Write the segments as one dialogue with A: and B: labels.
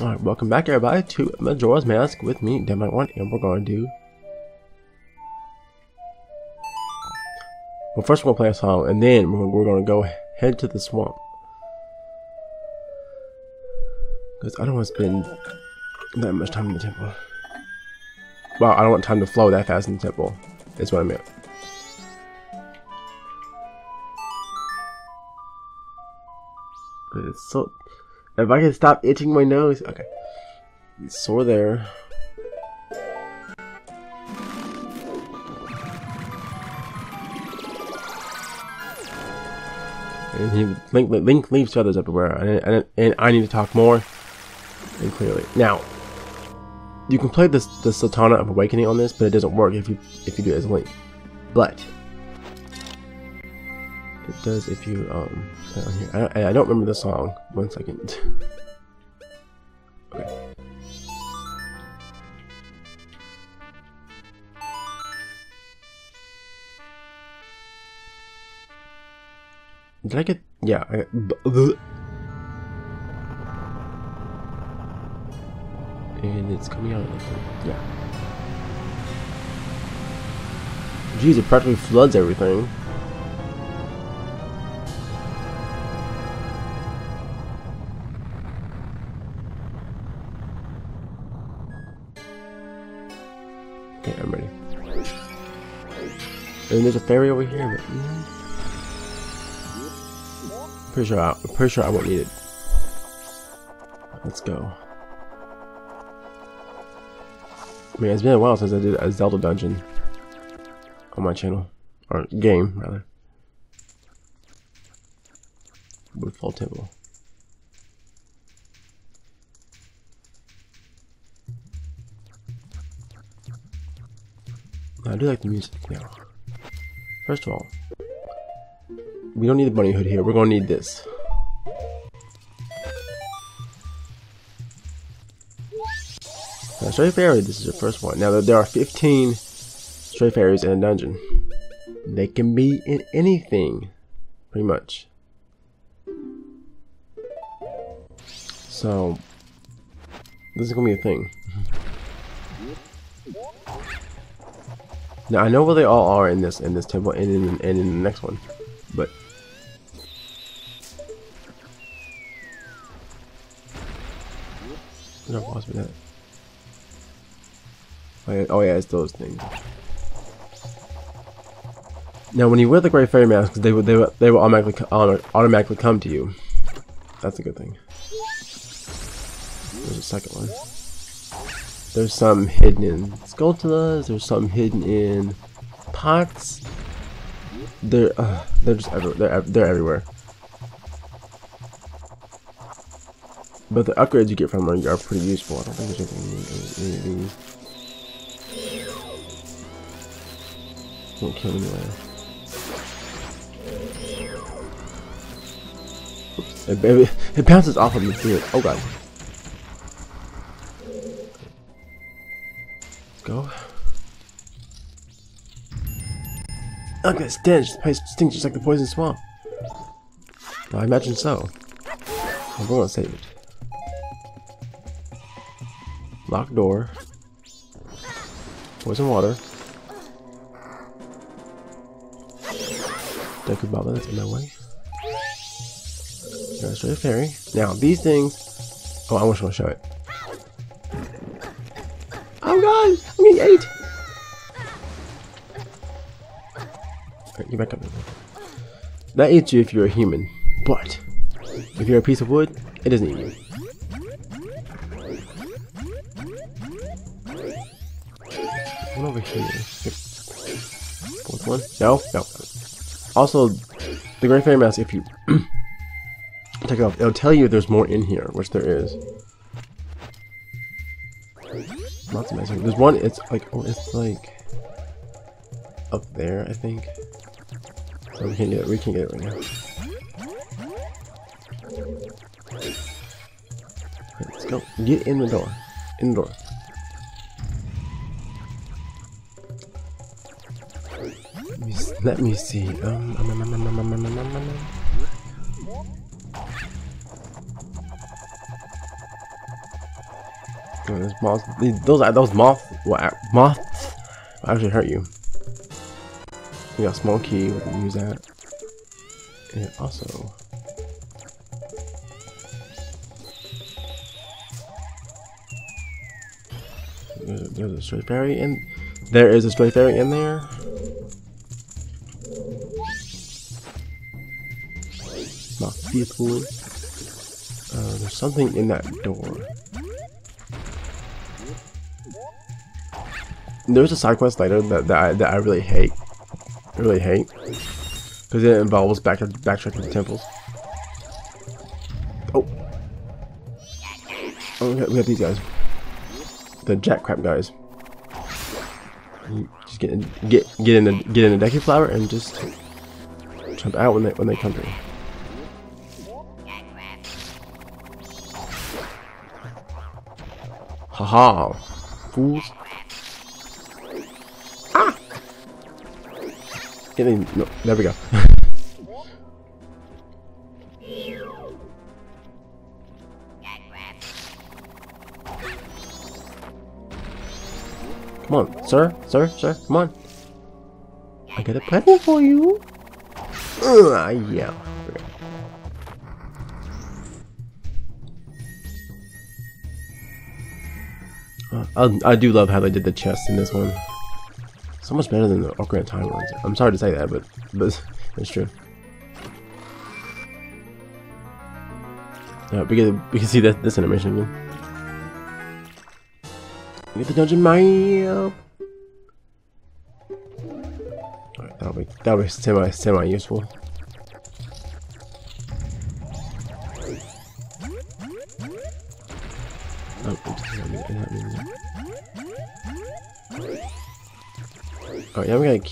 A: Alright, welcome back everybody to Majora's Mask with me, Dynamite One, and we're gonna do Well first we're gonna play a song and then we're gonna, go head to the swamp. Because I don't want to spend that much time in the temple. Well, I don't want time to flow that fast in the temple. Is what I meant. It's so. If I can stop itching my nose, okay. It's sore there. And he Link, Link leaves feathers everywhere, and, and, and I need to talk more and clearly. Now, you can play this the Sonata of Awakening on this, but it doesn't work if you if you do it as Link. But it does if you um on here. I, I don't remember the song. One second. okay. Did I get? Yeah. I, and it's coming out. Yeah. Jeez, it practically floods everything. There's a fairy over here, but mm, pretty sure I, I'm pretty sure I won't need it. Let's go. I mean, it's been a while since I did a Zelda dungeon on my channel, or game rather. Woodfall Temple. I do like the music now. First of all, we don't need the bunny hood here. We're gonna need this. Now, Stray Fairy, this is your first one. Now, there are 15 Stray Fairies in a dungeon. They can be in anything, pretty much. So, this is gonna be a thing. Now I know where they all are in this in this temple and in and in the next one, but pause me that. Oh yeah, oh yeah, it's those things. Now, when you wear the Great Fairy mask, they will they will they will automatically automatically come to you. That's a good thing. There's a second one. There's some hidden in Skulltulas. There's some hidden in pots. They're uh, they're just everywhere. They're they're everywhere. But the upgrades you get from them are pretty useful. I don't think there's anything in any of these. Won't kill me. Oops. It, it, it bounces off of me too. Oh god. Look that stench. It stinks just like the poison swamp. Well, I imagine so. I'm gonna save it. Locked door. Poison water. Deku Baba, that's in my way. The fairy. Now, these things... Oh, I just want to show it. Oh god! I'm getting eight! That eats you if you're a human, but if you're a piece of wood, it doesn't eat you. One over here. Fourth one? No, no. Also, the Great Fairy Mask, if you take it off, it'll tell you there's more in here, which there is. Lots of magic. There's one, it's like, oh, it's like up there, I think. So we can't get it, we can't get it right now. let's go. Get in the door. In the door. Let me, see. Um, um, um, um, um, um, um, um, um, um. Oh, those moths, those those moths, what moths actually hurt you. We got small key. We can use that. And also, there's a, there's a stray fairy in. There is a stray fairy in there. Not faithful. Uh, there's something in that door. There's a side quest later that, that, I, that I really hate. I really hate. Because it involves back backtracking the temples. Oh. Oh, we got, we got these guys. The jack crap guys. You just get in, get get in the get in the Deku flower and just jump out when they when they come through. Haha, fools. No, there we go. come on, sir, sir, sir, come on. I got a present for you. Uh, yeah. I do love how they did the chest in this one. So much better than the Ocarina of Time ones. I'm sorry to say that, but but it's true. Yeah, we can we can see that this animation again. Get the dungeon map. Alright, that'll be that'll be semi semi useful.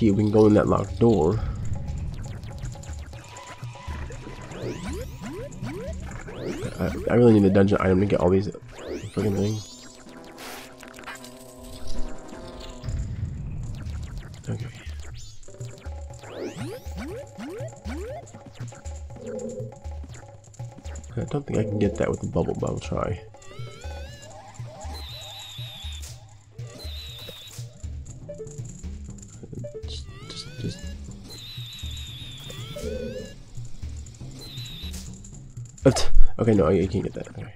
A: Key. We can go in that locked door. I, I really need the dungeon item to get all these freaking things. Okay. I don't think I can get that with the bubble, but I'll try. Okay, no, I can't get that. Okay.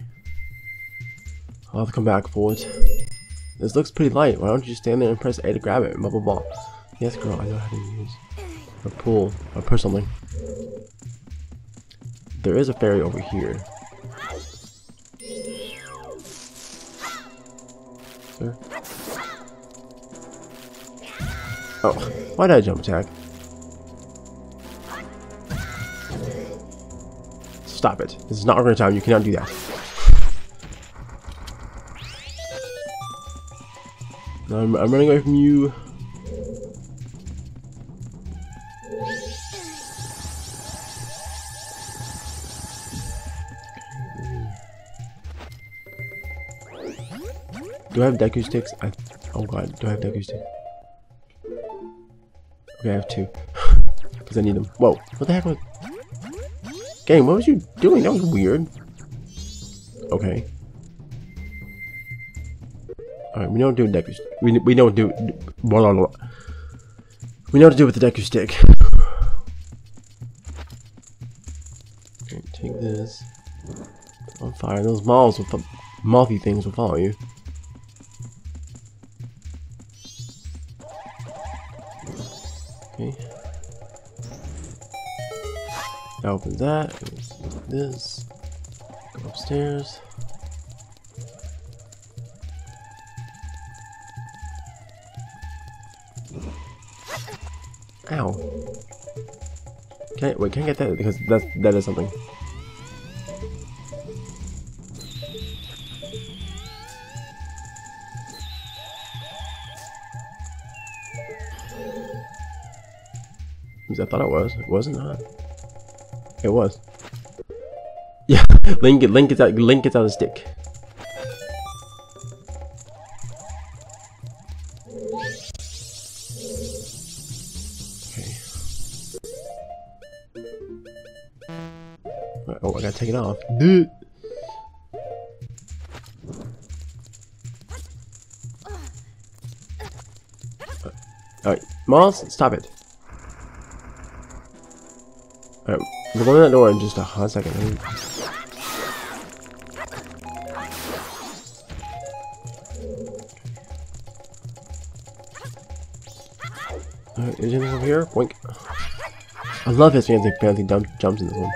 A: I'll have to come back for it. This looks pretty light. Why don't you stand there and press A to grab it? Blah blah blah. Yes, girl, I know how to use or pull or push something. There is a fairy over here. Sir? Oh, why did I jump attack? Stop it. This is not of Time. You cannot do that. I'm, I'm running away from you. Do I have Deku sticks? I, oh god, do I have Deku sticks? Okay, I have two. Because I need them. Whoa, what the heck was... Game, what was you doing? That was weird. Okay. Alright, we know what to do with Deku we, we know what to do... Blah, blah, blah. We know what to do with the Deku stick. Okay, take this. On fire. Those fo- Mothy things will follow you. Opens that. This. Go upstairs. Ow. Can I, wait, can I get that? Because that that is something. I thought it was. It wasn't not. It was. Yeah, Link, Link is out, Link is out his dick. Okay. Oh, I gotta take it off. Dude. Alright, Moss, stop it. We're going in that door in just a hot second. Alright, is anything over here? Boink. I love his fancy fancy jump, jumps in this one.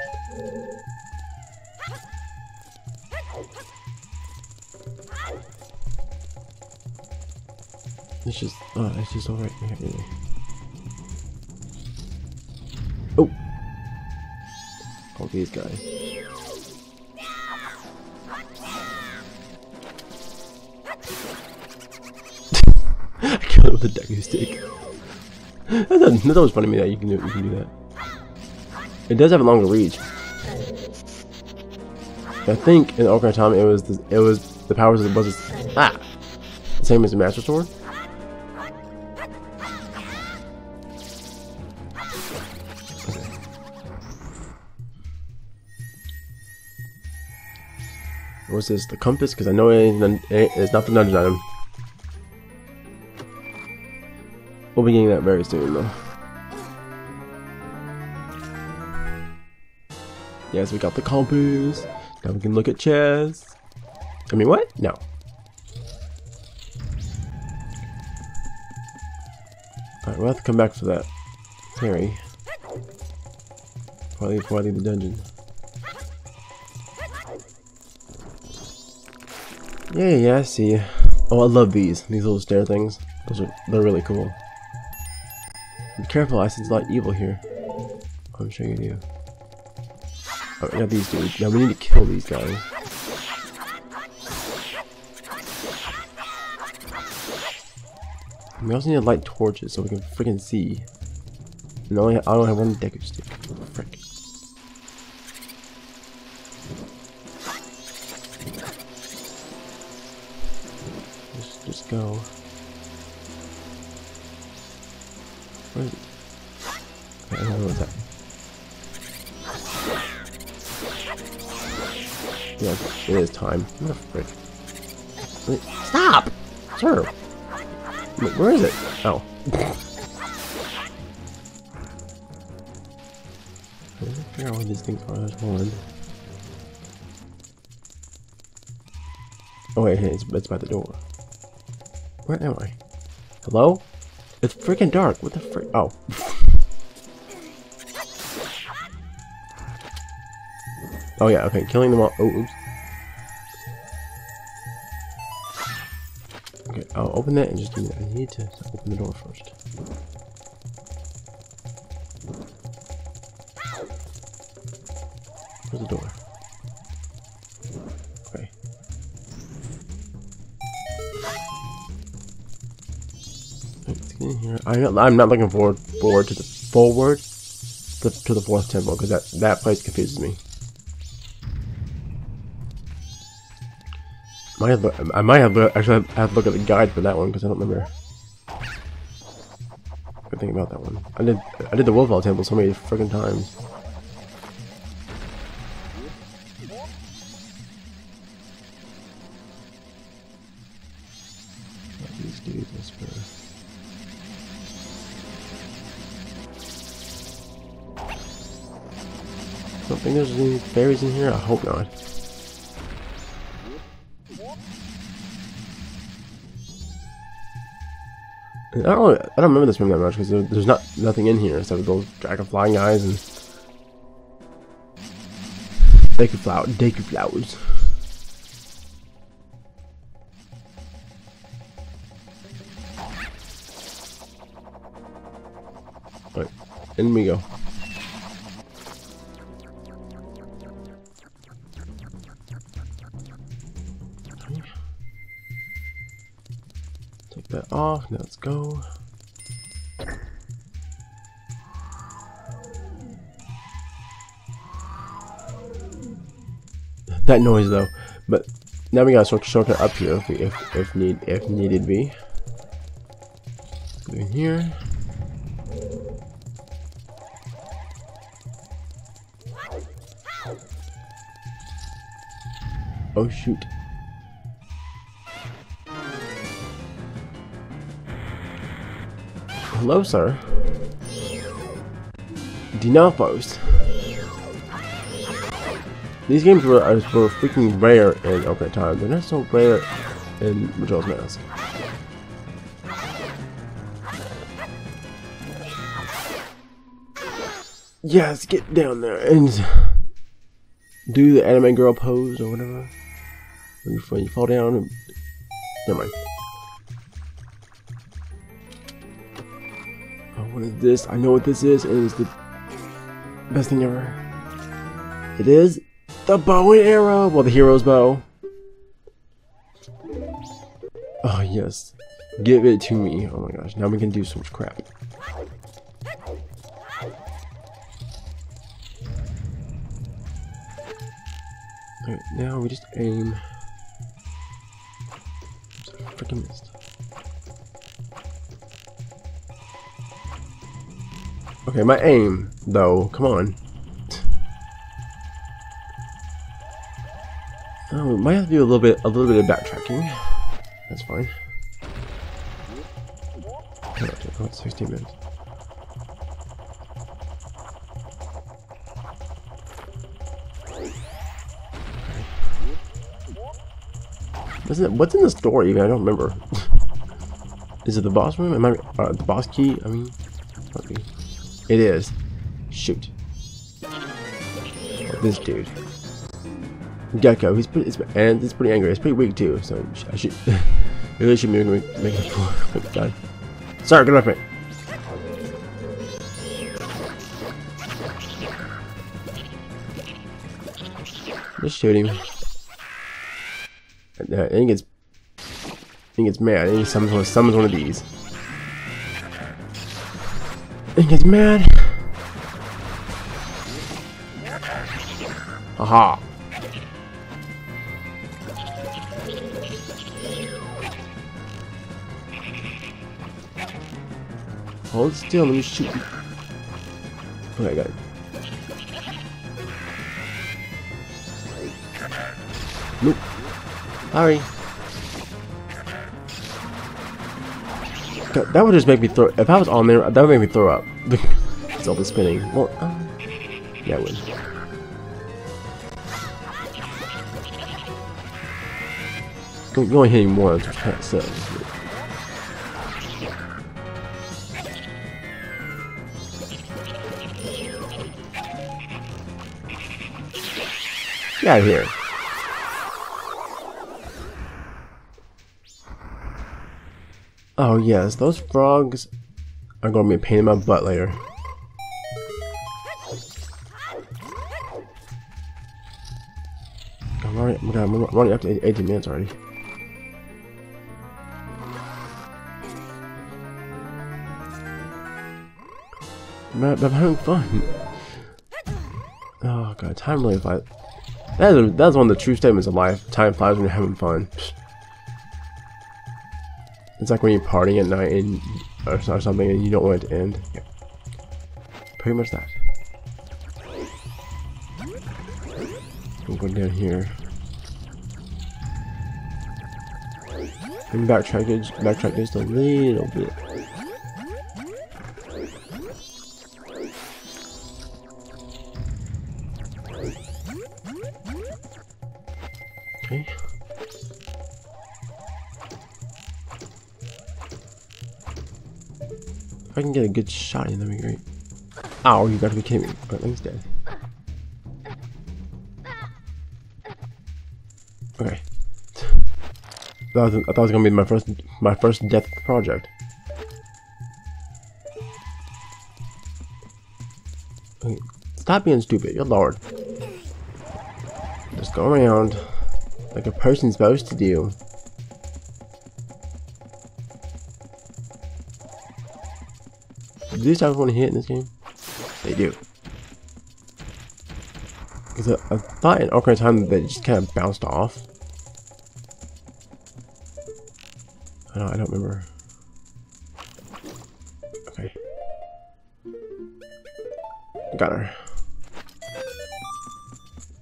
A: It's just, oh, it's just alright. These guys. I killed it with a deku stick. that, that was funny to me that you can do you can do that. It does have a longer reach. I think in Ocarina of Time it was the, it was the powers of the was ah the same as the Master Sword. What's this? The compass? Because I know it ain't, it's not the dungeon item. We'll be getting that very soon, though. Yes, we got the compass. Now we can look at chess. I mean, what? No. Alright, we'll have to come back for that. Harry. Leave, before the dungeon. Yeah, yeah, I see. Oh, I love these. These little stair things. Those are, they're really cool. Be careful, Iceland's not evil here. I'm sure you do. Oh, yeah, these dudes. Now we need to kill these guys. We also need to light torches so we can freaking see. Only I don't have one deku stick. Go. Where is it? Know. Yeah, it is time. What frick? Wait, stop! Sir! Wait, where is it? Oh. I don't out where these things are. There's one. Oh wait, it's, it's by the door. Where am I? Hello? It's freaking dark. What the frick? Oh. oh yeah, okay, killing them all. Oh, oops. Okay, I'll open that and just do that. I need to open the door first. Where's the door? In here. I'm not, I'm not looking forward forward to the forward to, to the fourth temple because that that place confuses me. Might have, I might have actually have to look at the guide for that one because I don't remember. Good thing about that one. I did I did the Woodfall Temple so many freaking times. These dudes Don't think there's any fairies in here. I hope not. I don't, I don't remember this room that much because there's not nothing in here except those dragon flying guys and Deku flower, Deku flowers. Right, in we go. That off. Now let's go. That noise though, but now we got a short shortcut up here if if if need if needed be. Go in here. Oh shoot. Hello, sir. Dinolfos. These games were, were freaking rare in Ocarina Time. They're not so rare in Majora's Mask. Yes, get down there and do the anime girl pose or whatever. When you fall down and... Never mind. What is this? I know what this is. It is the best thing ever. It is the bow and arrow. Well, the hero's bow. Oh, yes. Give it to me. Oh my gosh. Now we can do so much crap. Alright, now we just aim. Freaking missed. Okay, my aim, though, come on. Oh, we might have to do a little bit, a little bit of backtracking. That's fine. Oh, 16 minutes. What's in, what's in the store even? I don't remember. is it the boss room? Am I uh, the boss key? I mean, it is. Shoot. This dude. Gekko. He's pretty, and it's pretty angry. He's pretty weak too. So I should really should make make, make it quick done. Sorry, get off me. Just shoot him. Uh, I think it's I think it's mad. Think he summons summons one of these. I think it's mad. Aha. Hold still, let me shoot you. Okay, I got it. Nope. Sorry. That would just make me throw. If I was on there, that would make me throw up. it's all the spinning. Well, um, yeah, I would. You only hit him once, which kind of sucks. Get out of here. Oh yes, those frogs are going to be a pain in my butt later. I'm already, I'm already up to 18 minutes already. But I'm having fun. Oh god, time really flies. That is, that's one of the true statements of life. Time flies when you're having fun. It's like when you're partying at night and or, or something and you don't want it to end. Yeah. Pretty much that. I'm going down here. And backtrack, backtrack just a little bit. I can get a good shot in, that'd be great. Ow, you gotta be kidding me. But he's dead. Okay. I thought, I thought it was gonna be my first my first death project. Okay. Stop being stupid, you're lord. Just go around like a person's supposed to do. Do these have want to hit in this game? They do. Because I, I, thought in Ocarina of Time they just kind of bounced off. I don't, I don't remember. Okay. Got her.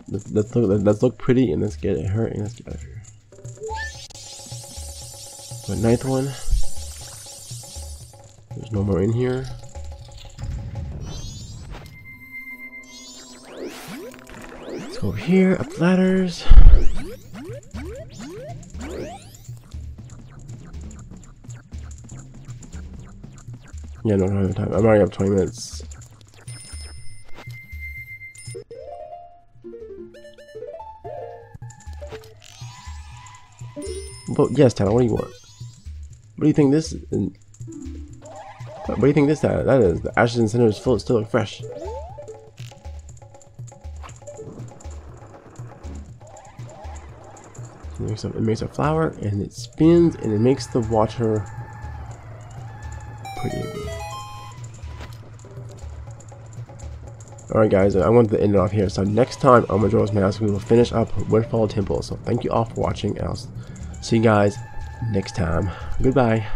A: Let's, let's look. Let's look pretty and let's get her and let's get out of here. The ninth one. There's no more in here. Over here, up ladders. Yeah, no, no, no time. I'm already up 20 minutes. But yes, Tatl, what do you want? What do you think this? Is? What do you think this that that is? The ashes and cinders still still look fresh. Makes a, it makes a flower and it spins and it makes the water pretty. Alright guys, I wanted to end it off here. So next time on Majora's Mask, we will finish up Woodfall Temple. So thank you all for watching, and I'll see you guys next time. Goodbye.